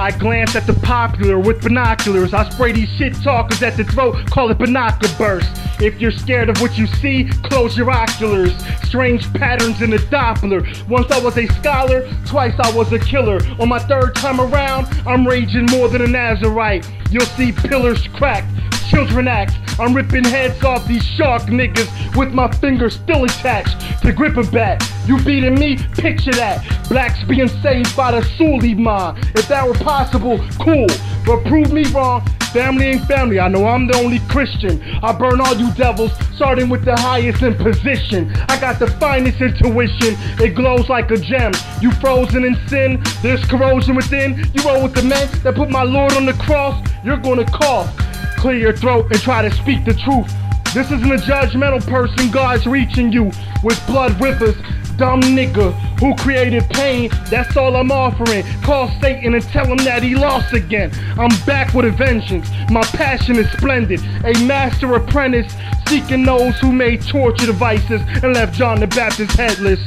I glance at the popular with binoculars. I spray these shit talkers at the throat, call it Binaca burst. If you're scared of what you see, close your oculars. Strange patterns in the Doppler. Once I was a scholar, twice I was a killer. On my third time around, I'm raging more than a Nazirite. You'll see pillars cracked, children act. I'm ripping heads off these shark niggas with my fingers still attached to grip a bat. You beating me? Picture that. Blacks being saved by the Suleman. If that were possible, cool. But prove me wrong. Family ain't family. I know I'm the only Christian. I burn all you devils, starting with the highest in position. I got the finest intuition. It glows like a gem. You frozen in sin. There's corrosion within. You roll with the men that put my Lord on the cross. You're gonna cough. Clear your throat and try to speak the truth. This isn't a judgmental person, God's reaching you with blood rivers. Dumb nigga who created pain, that's all I'm offering. Call Satan and tell him that he lost again. I'm back with a vengeance. My passion is splendid. A master apprentice seeking those who made torture devices and left John the Baptist headless.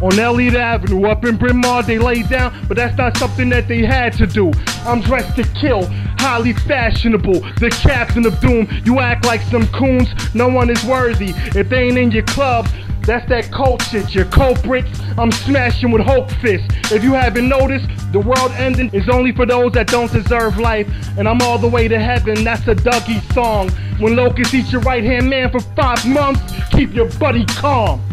On Elliott Avenue, up in Bryn Mawr, they laid down, but that's not something that they had to do. I'm dressed to kill, highly fashionable, the captain of doom. You act like some coons, no one is worthy. If they ain't in your club, that's that cult shit, your culprits. I'm smashing with hulk fists. If you haven't noticed, the world ending is only for those that don't deserve life. And I'm all the way to heaven, that's a Dougie song. When locusts eat your right hand man for five months, keep your buddy calm.